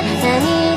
何